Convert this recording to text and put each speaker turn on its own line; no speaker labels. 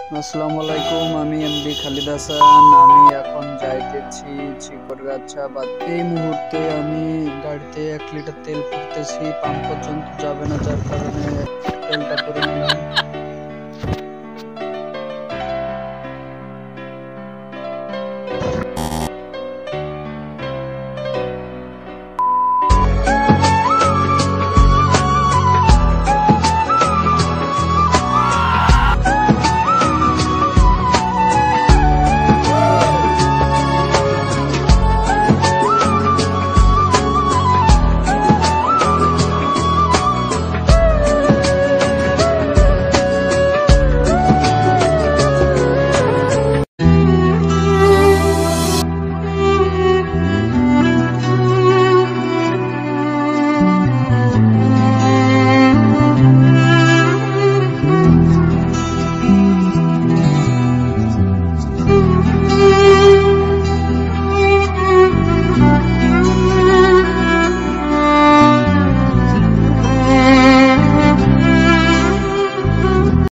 আসসালামু আলাইকুম আমি এমডি খালিদ হাসান। আমি এখন যাইতেছি চিকরগাছা বা এই মুহূর্তে আমি গাড়িতে এক লিটার তেল ফুটতেছি পাম্প পর্যন্ত যাবে না, যার কারণে